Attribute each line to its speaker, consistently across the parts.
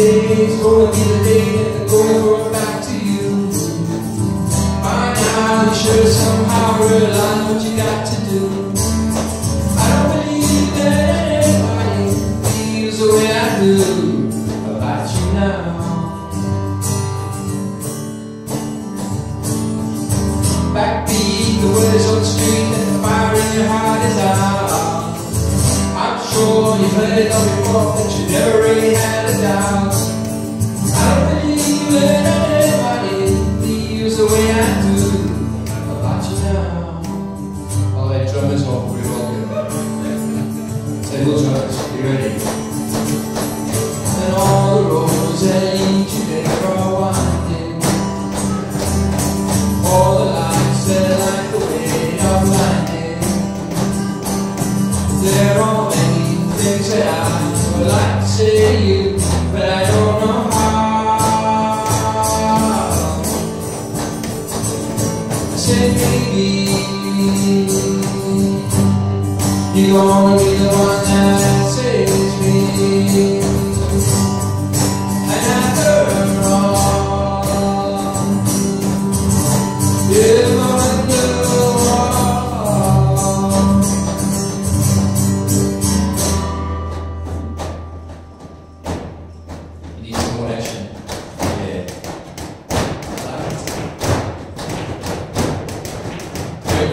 Speaker 1: gonna be the day that they're gonna throw back to you. By now you should somehow realize what you got to do. I don't believe that anybody feels the way I do about you now. Backbeat, the word is on the street and the fire in your heart is out. Sure you've heard it all before, but you never really had a doubt. I don't believe that anybody feels the way I do about you now. Oh, all that drummers hope we will do. Table drummers, you ready? And all the roads that lead you there you're gonna be the one that saves me.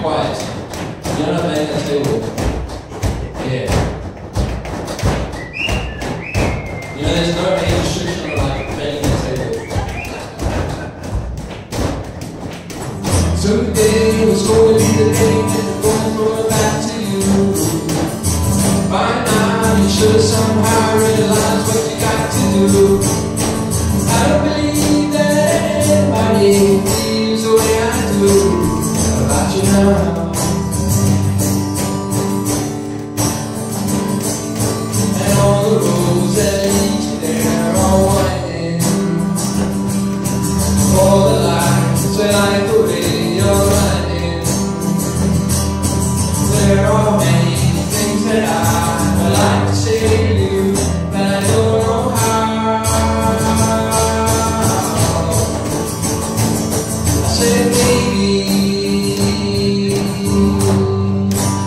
Speaker 1: Quiet. You're not table. Yeah. You know, there's no restriction on like table. Today was going to be the day that they're going back to you. By now, you should have somehow realize what you got to do.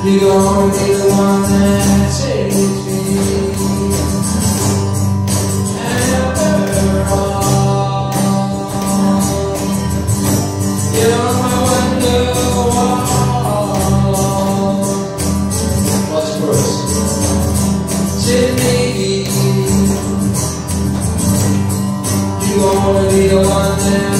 Speaker 1: You're the one that saves me. After all, you're my wonderwall. What's first? Said maybe you wanna be the one that